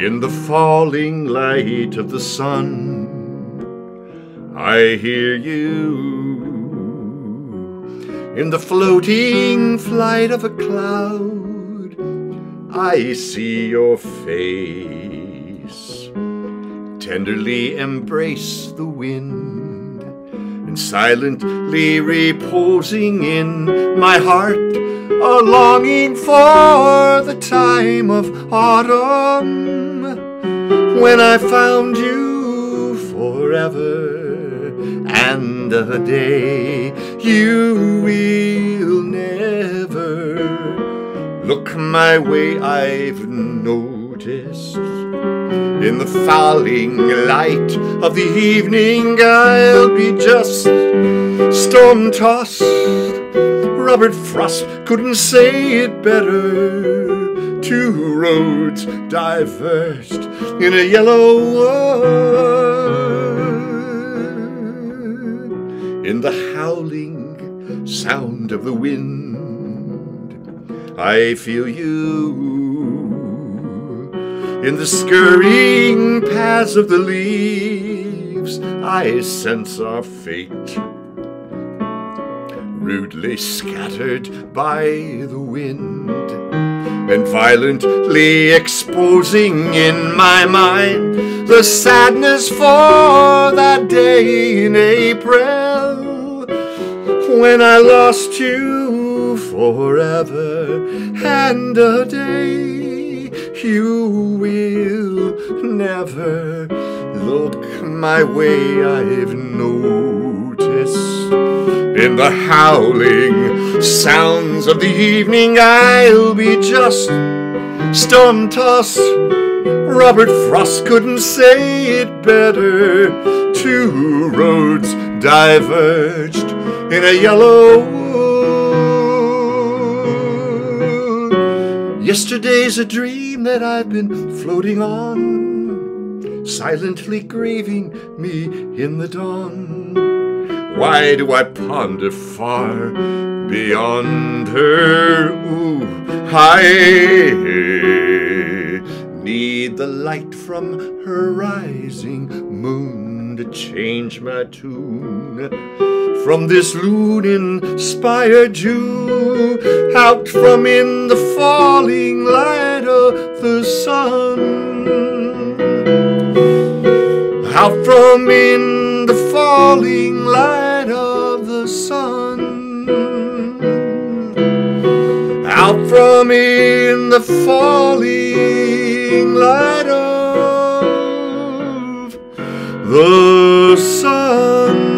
In the falling light of the sun, I hear you. In the floating flight of a cloud, I see your face. Tenderly embrace the wind, and silently reposing in my heart, a longing for the time of autumn when I found you forever and a day you will never look my way. I've noticed in the falling light of the evening, I'll be just storm tossed. Robert Frost couldn't say it better. Two roads diverged in a yellow wood. In the howling sound of the wind, I feel you. In the scurrying paths of the leaves, I sense our fate rudely scattered by the wind, and violently exposing in my mind the sadness for that day in April when I lost you forever and a day you will never look my way. I've noticed in the howling sounds of the evening, I'll be just storm tossed. Robert Frost couldn't say it better. Two roads diverged in a yellow wood. Yesterday's a dream that I've been floating on, silently grieving me in the dawn. Why do I ponder far beyond her? Ooh, I need the light from her rising moon to change my tune. From this lune-inspired June, out from in the falling light of the sun, out from in out from in the falling light of the sun.